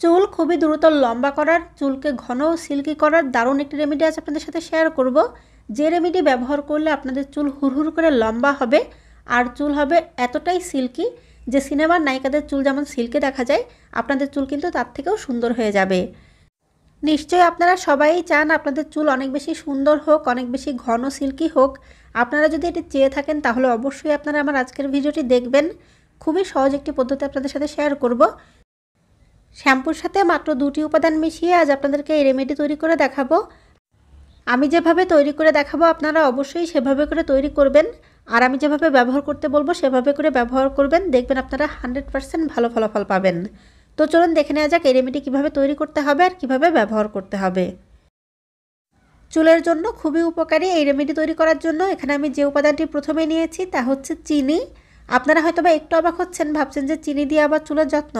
চুল খুবই দ্রুত লম্বা করার, চুলকে ঘন সিল্কি করার দারুণ একটি রেমেডি আজ আপনাদের সাথে শেয়ার করব। যে রেমেডি ব্যবহার করলে আপনাদের চুল হুড়হুড় করে লম্বা হবে, আর চুল হবে এতটাই সিল্কি যে সিনেমার নায়িকাদের চুল যেমন সিল্কে দেখা যায়, আপনাদের চুল কিন্তু তার থেকেও সুন্দর হয়ে যাবে। নিশ্চয়ই আপনারা সবাই চান আপনাদের চুল অনেক বেশি সুন্দর হোক, অনেক বেশি ঘন সিল্কি হোক। আপনারা যদি এটি চেয়ে থাকেন, তাহলে অবশ্যই আপনারা আমার আজকের ভিডিওটি দেখবেন। খুবই সহজ একটি পদ্ধতি আপনাদের সাথে শেয়ার করব। শ্যাম্পুর সাথে মাত্র দুটি উপাদান মিশিয়ে আজ আপনাদেরকে এই রেমেডি তৈরি করে দেখাবো। আমি যেভাবে তৈরি করে দেখাবো, আপনারা অবশ্যই সেভাবে করে তৈরি করবেন। আর আমি যেভাবে ব্যবহার করতে বলব, সেভাবে করে ব্যবহার করবেন। দেখবেন আপনারা হান্ড্রেড পারসেন্ট ভালো ফলাফল পাবেন। তো চলুন দেখে নেওয়া যাক এই রেমেডি কীভাবে তৈরি করতে হবে আর কীভাবে ব্যবহার করতে হবে। চুলের জন্য খুবই উপকারী এই রেমেডি তৈরি করার জন্য। এখানে আমি যে উপাদানটি প্রথমে নিয়েছি, তা হচ্ছে চিনি। আপনারা হয়তো বা একটু অবাক হচ্ছেন, ভাবছেন যে চিনি দিয়ে আবার চুলের যত্ন।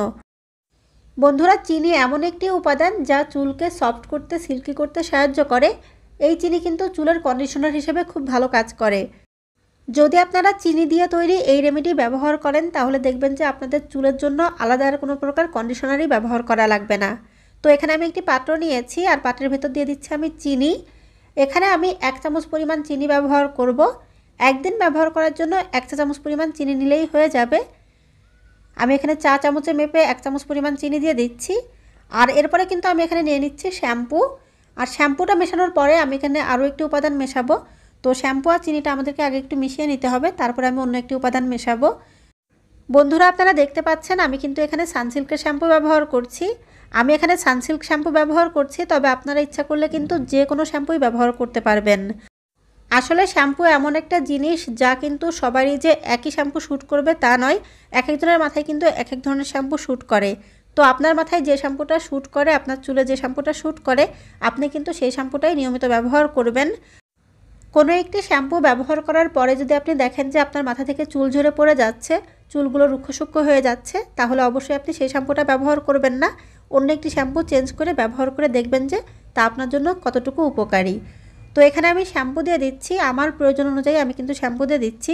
বন্ধুরা, চিনি এমন একটি উপাদান যা চুলকে সফট করতে সিল্কি করতে সাহায্য করে। এই চিনি কিন্তু চুলের কন্ডিশনার হিসেবে খুব ভালো কাজ করে। যদি আপনারা চিনি দিয়ে তৈরি এই রেমেডি ব্যবহার করেন, তাহলে দেখবেন যে আপনাদের চুলের জন্য আলাদা আর কোনো প্রকার কন্ডিশনারই ব্যবহার করা লাগবে না। তো এখানে আমি একটি পাত্র নিয়েছি, আর পাত্রের ভেতর দিয়ে দিচ্ছি আমি চিনি। এখানে আমি এক চামচ পরিমাণ চিনি ব্যবহার করব। একদিন ব্যবহার করার জন্য এক চা চামচ পরিমাণ চিনি নিলেই হয়ে যাবে। আমি এখানে চা চামচে মেপে এক চামচ পরিমাণ চিনি দিয়ে দিচ্ছি। আর এরপরে কিন্তু আমি এখানে নিয়ে নিচ্ছি শ্যাম্পু। আর শ্যাম্পুটা মেশানোর পরে আমি এখানে আরও একটি উপাদান মেশাবো। তো শ্যাম্পু আর চিনিটা আমাদেরকে আগে একটু মিশিয়ে নিতে হবে, তারপরে আমি অন্য একটি উপাদান মেশাবো। বন্ধুরা, আপনারা দেখতে পাচ্ছেন আমি কিন্তু এখানে সানসিল্কের শ্যাম্পু ব্যবহার করছি। আমি এখানে সানসিল্ক শ্যাম্পু ব্যবহার করছি, তবে আপনারা ইচ্ছা করলে কিন্তু যে কোনো শ্যাম্পুই ব্যবহার করতে পারবেন। আসলে শ্যাম্পু এমন একটা জিনিস যা কিন্তু সবারই যে একই শ্যাম্পু শ্যুট করবে তা নয়, এক একজনের মাথায় কিন্তু এক এক ধরনের শ্যাম্পু শ্যুট করে। তো আপনার মাথায় যে শ্যাম্পুটা শ্যুট করে, আপনার চুলে যে শ্যাম্পুটা শ্যুট করে, আপনি কিন্তু সেই শ্যাম্পুটাই নিয়মিত ব্যবহার করবেন। কোনো একটি শ্যাম্পু ব্যবহার করার পরে যদি আপনি দেখেন যে আপনার মাথা থেকে চুল ঝরে পড়ে যাচ্ছে, চুলগুলো রুক্ষসুক্ষ হয়ে যাচ্ছে, তাহলে অবশ্যই আপনি সেই শ্যাম্পুটা ব্যবহার করবেন না। অন্য একটি শ্যাম্পু চেঞ্জ করে ব্যবহার করে দেখবেন যে তা আপনার জন্য কতটুকু উপকারী। তো এখানে আমি শ্যাম্পু দিয়ে দিচ্ছি। আমার প্রয়োজন অনুযায়ী আমি কিন্তু শ্যাম্পু দিয়ে দিচ্ছি।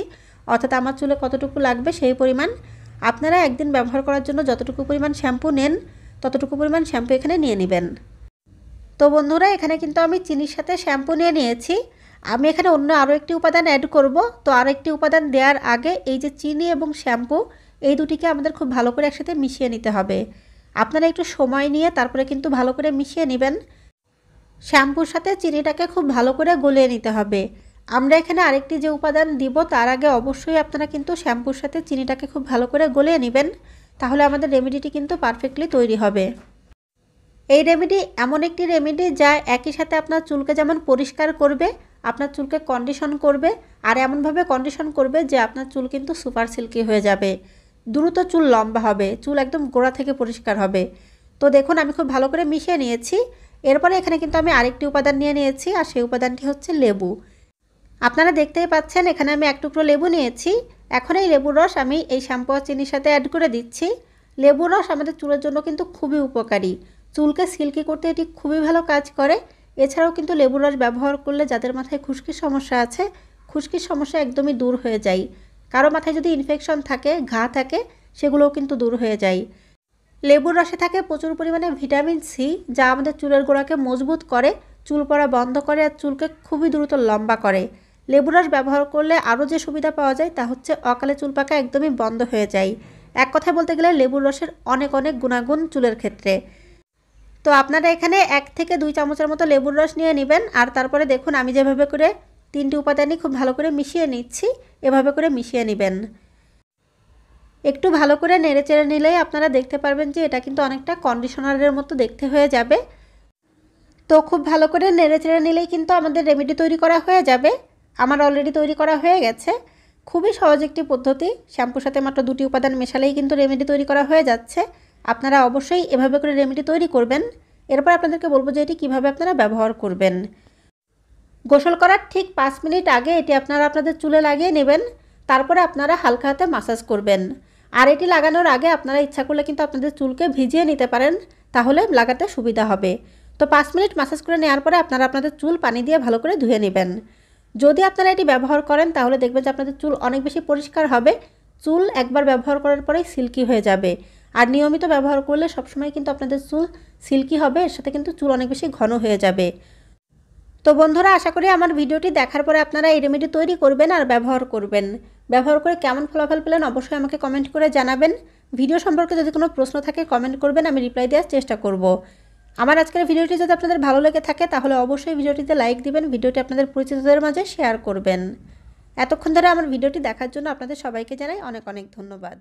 অর্থাৎ আমার চুলে কতটুকু লাগবে সেই পরিমাণ আপনারা একদিন ব্যবহার করার জন্য যতটুকু পরিমাণ শ্যাম্পু নেন, ততটুকু পরিমাণ শ্যাম্পু এখানে নিয়ে নেবেন। তো বন্ধুরা, এখানে কিন্তু আমি চিনির সাথে শ্যাম্পু নিয়ে নিয়েছি। আমি এখানে অন্য আরও একটি উপাদান অ্যাড করব। তো আরও একটি উপাদান দেওয়ার আগে এই যে চিনি এবং শ্যাম্পু, এই দুটিকে আমাদের খুব ভালো করে একসাথে মিশিয়ে নিতে হবে। আপনারা একটু সময় নিয়ে তারপরে কিন্তু ভালো করে মিশিয়ে নেবেন। শ্যাম্পুর সাথে চিনিটাকে খুব ভালো করে গলিয়ে নিতে হবে। আমরা এখানে আরেকটি যে উপাদান দিব, তার আগে অবশ্যই আপনারা কিন্তু শ্যাম্পুর সাথে চিনিটাকে খুব ভালো করে গলিয়ে নেবেন, তাহলে আমাদের রেমেডিটি কিন্তু পারফেক্টলি তৈরি হবে। এই রেমেডি এমন একটি রেমেডি যা একই সাথে আপনার চুলকে যেমন পরিষ্কার করবে, আপনার চুলকে কন্ডিশন করবে, আর এমনভাবে কন্ডিশন করবে যে আপনার চুল কিন্তু সুপার সিল্কি হয়ে যাবে। দ্রুত চুল লম্বা হবে, চুল একদম গোড়া থেকে পরিষ্কার হবে। তো দেখুন, আমি খুব ভালো করে মিশিয়ে নিয়েছি। এরপরে এখানে কিন্তু আমি আরেকটি উপাদান নিয়ে নিয়েছি, আর সেই উপাদানটি হচ্ছে লেবু। আপনারা দেখতেই পাচ্ছেন, এখানে আমি এক টুকরো লেবু নিয়েছি। এখন এই লেবুর রস আমি এই শ্যাম্পু আর চিনির সাথে অ্যাড করে দিচ্ছি। লেবুর রস আমাদের চুলের জন্য কিন্তু খুবই উপকারী। চুলকে সিল্কি করতে এটি খুবই ভালো কাজ করে। এছাড়াও কিন্তু লেবুর রস ব্যবহার করলে যাদের মাথায় খুশকির সমস্যা আছে, খুশকির সমস্যা একদমই দূর হয়ে যায়। কারও মাথায় যদি ইনফেকশন থাকে, ঘা থাকে, সেগুলোও কিন্তু দূর হয়ে যায়। লেবুর রসে থাকে প্রচুর পরিমাণে ভিটামিন সি, যা আমাদের চুলের গোড়াকে মজবুত করে, চুল পড়া বন্ধ করে আর চুলকে খুবই দ্রুত লম্বা করে। লেবুর রস ব্যবহার করলে আরও যে সুবিধা পাওয়া যায় তা হচ্ছে অকালে চুল পাকা একদমই বন্ধ হয়ে যায়। এক কথায় বলতে গেলে লেবুর রসের অনেক অনেক গুণাগুণ চুলের ক্ষেত্রে। তো আপনারা এখানে এক থেকে দুই চামচের মতো লেবুর রস নিয়ে নেবেন, আর তারপরে দেখুন আমি যেভাবে করে তিনটি উপাদানই খুব ভালো করে মিশিয়ে নিচ্ছি, এভাবে করে মিশিয়ে নেবেন। একটু ভালো করে নেড়ে চেড়ে নিলেই আপনারা দেখতে পারবেন যে এটা কিন্তু অনেকটা কন্ডিশনারের মতো দেখতে হয়ে যাবে। তো খুব ভালো করে নেড়ে চেড়ে নিলেই কিন্তু আমাদের রেমেডি তৈরি করা হয়ে যাবে। আমার অলরেডি তৈরি করা হয়ে গেছে। খুবই সহজ একটি পদ্ধতি। শ্যাম্পুর সাথে মাত্র দুটি উপাদান মেশালেই কিন্তু রেমেডি তৈরি করা হয়ে যাচ্ছে। আপনারা অবশ্যই এভাবে করে রেমেডি তৈরি করবেন। এরপর আপনাদেরকে বলব যে এটি কীভাবে আপনারা ব্যবহার করবেন। গোসল করার ঠিক পাঁচ মিনিট আগে এটি আপনারা আপনাদের চুলে লাগিয়ে নেবেন। তারপরে আপনারা হালকা হাতে মাসাজ করবেন। আর এটি লাগানোর আগে আপনারা ইচ্ছা করলে কিন্তু আপনাদের চুলকে ভিজিয়ে নিতে পারেন, তাহলে লাগাতে সুবিধা হবে। তো পাঁচ মিনিট মাসাজ করে নেওয়ার পরে আপনারা আপনাদের চুল পানি দিয়ে ভালো করে ধুয়ে নেবেন। যদি আপনারা এটি ব্যবহার করেন, তাহলে দেখবেন যে আপনাদের চুল অনেক বেশি পরিষ্কার হবে। চুল একবার ব্যবহার করার পরেই সিল্কি হয়ে যাবে। আর নিয়মিত ব্যবহার করলে সবসময় কিন্তু আপনাদের চুল সিল্কি হবে, এর সাথে কিন্তু চুল অনেক বেশি ঘন হয়ে যাবে। তো বন্ধুরা, আশা করি আমার ভিডিওটি দেখার পরে আপনারা এই রেমেডি তৈরি করবেন আর ব্যবহার করবেন। ব্যবহার করে কেমন ফলাফল পেলেন অবশ্যই আমাকে কমেন্ট করে জানাবেন। ভিডিও সম্পর্কে যদি কোনো প্রশ্ন থাকে কমেন্ট করবেন, আমি রিপ্লাই দেওয়ার চেষ্টা করব। আমার আজকের ভিডিওটি যদি আপনাদের ভালো লেগে থাকে, তাহলে অবশ্যই ভিডিওটিতে লাইক দিবেন ভিডিওটি আপনাদের পরিচিতদের মাঝে শেয়ার করবেন। এতক্ষণ ধরে আমার ভিডিওটি দেখার জন্য আপনাদের সবাইকে জানাই অনেক অনেক ধন্যবাদ।